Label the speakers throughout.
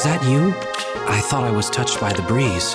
Speaker 1: Was that you? I thought I was touched by the breeze.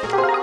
Speaker 2: You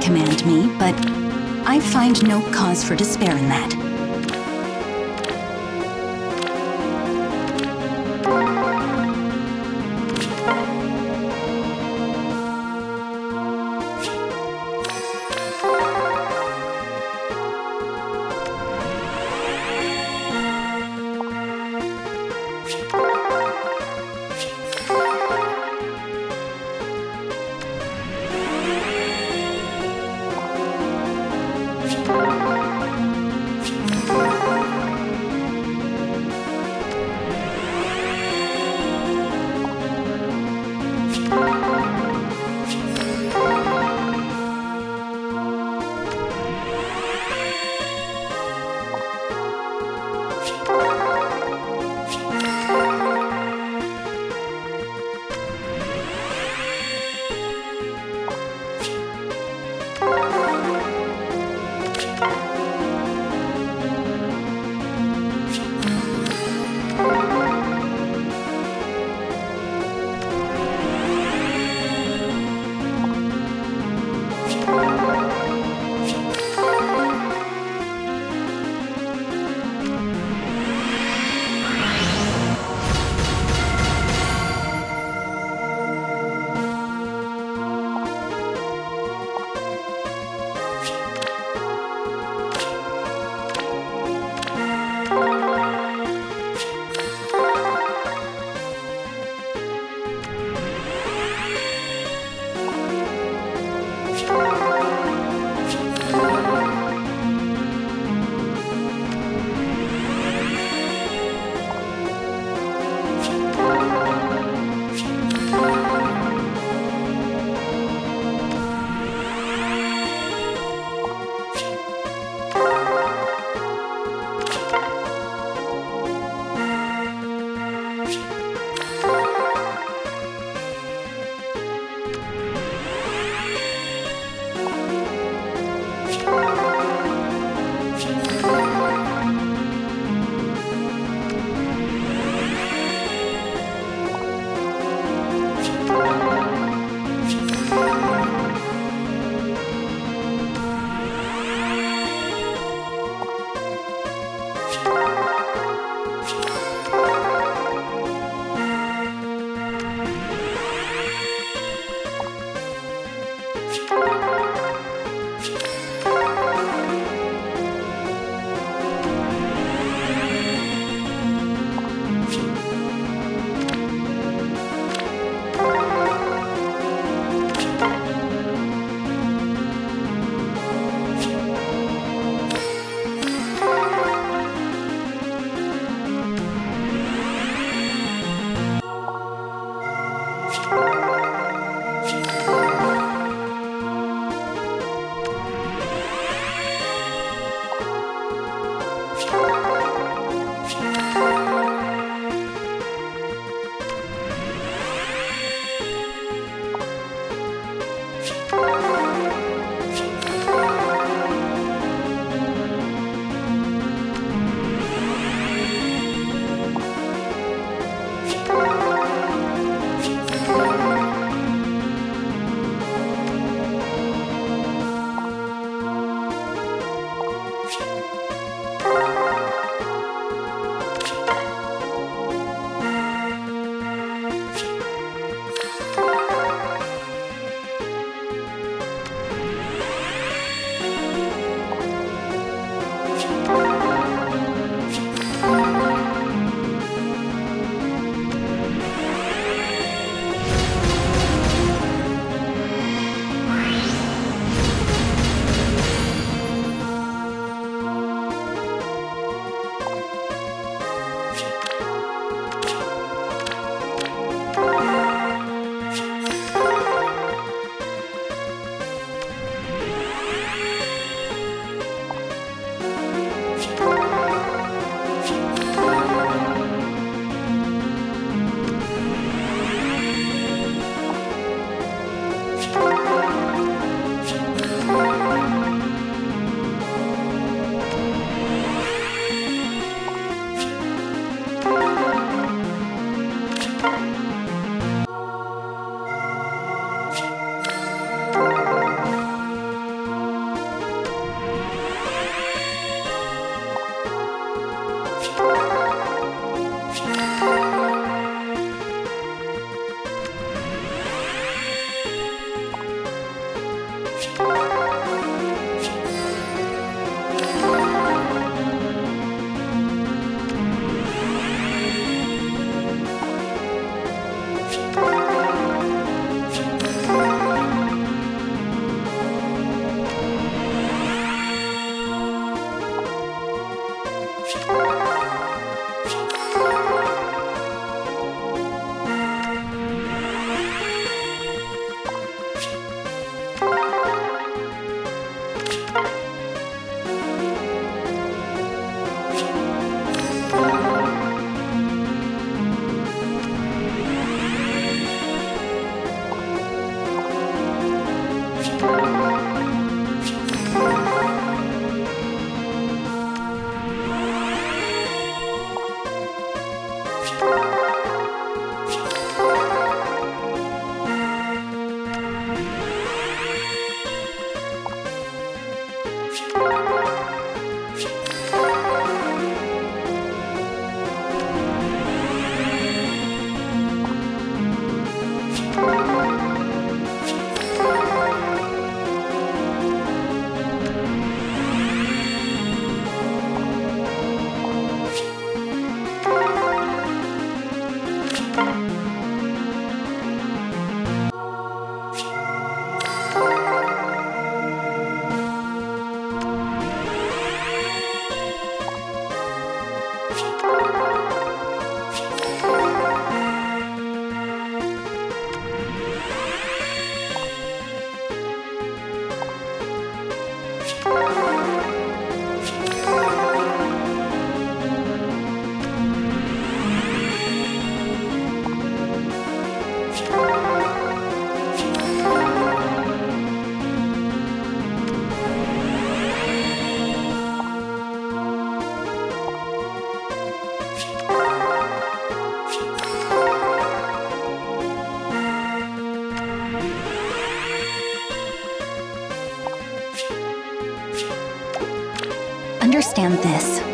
Speaker 2: command me, but I find no cause for despair in that.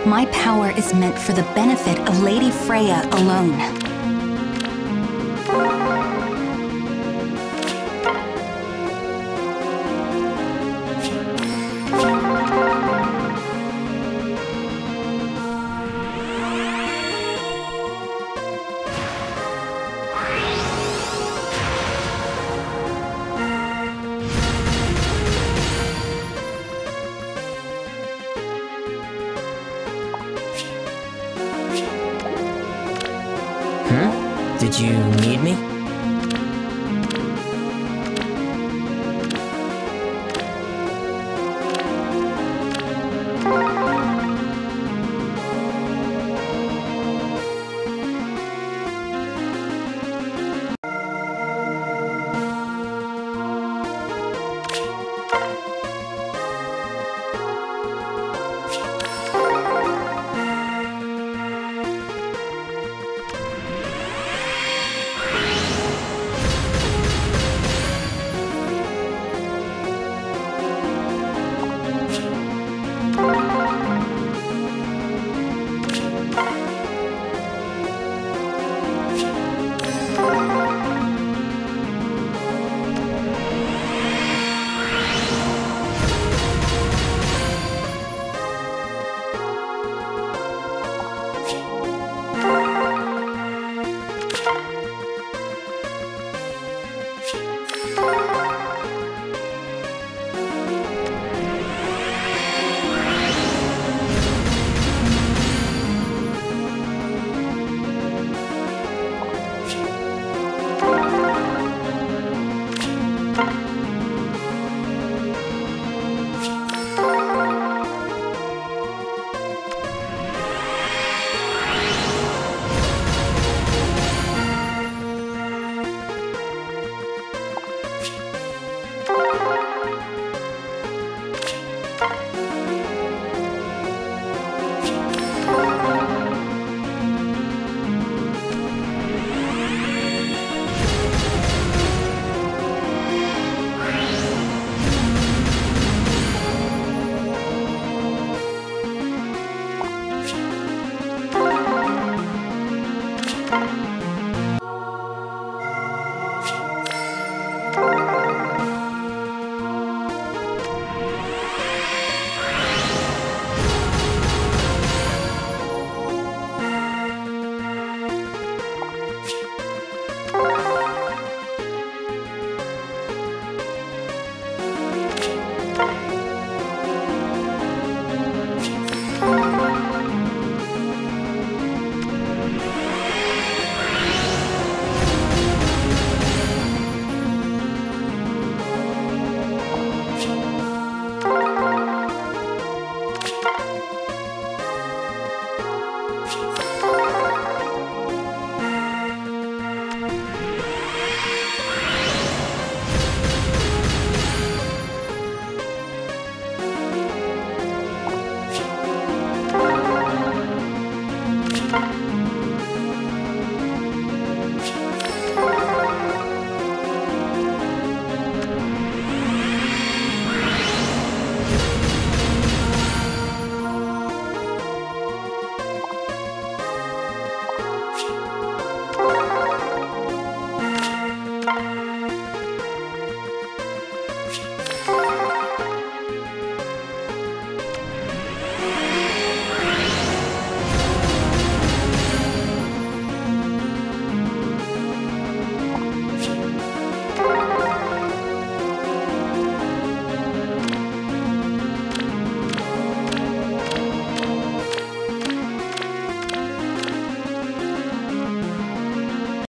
Speaker 2: My power is meant for the benefit of Lady Freyja alone.